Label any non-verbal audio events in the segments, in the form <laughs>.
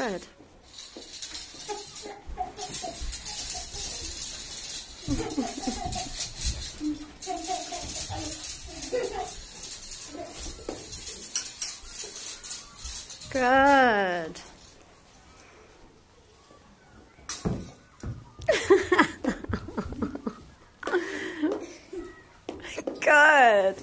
Good. Good. <laughs> Good.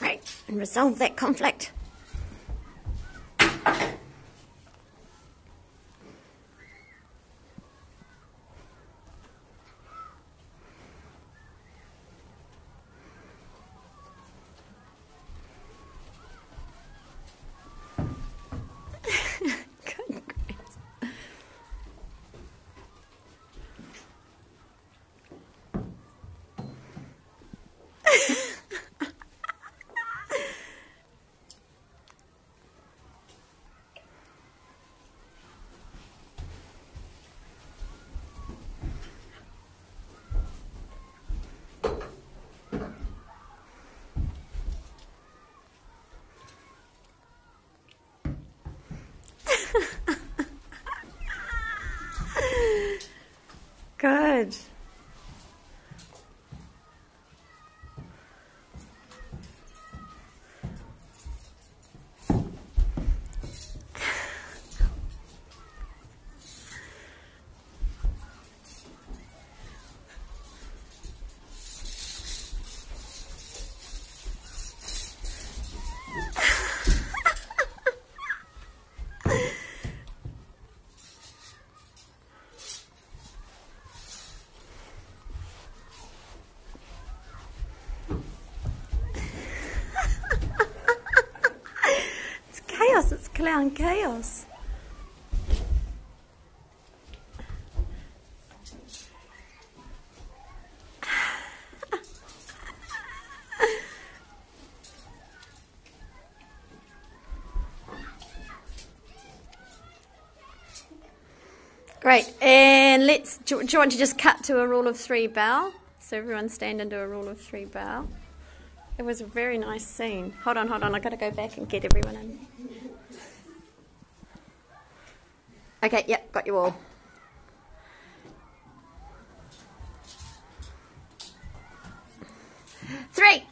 Great. And resolve that conflict. Good grace. Good. Clown chaos. Great. And let's. Do, do you want to just cut to a rule of three bow? So everyone stand and do a rule of three bow. It was a very nice scene. Hold on, hold on. I've got to go back and get everyone in. Okay, yep, got you all. Three.